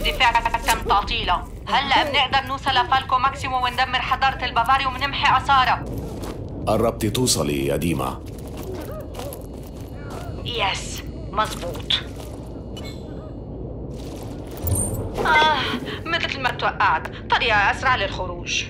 الدفاع تم تعطيلها هلا بنقدر نوصل لفالكو ماكسيمو وندمر حضارة البافاري ومنمحي آثارها قربتي توصلي يا ديما. يس مزبوط آه مثل ما توقعت طريقة أسرع للخروج.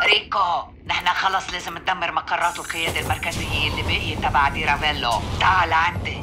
ريكو نحن خلص لازم ندمر مقرات القيادة المركزية اللي باقية تبع ديرافيلو تعال عندي.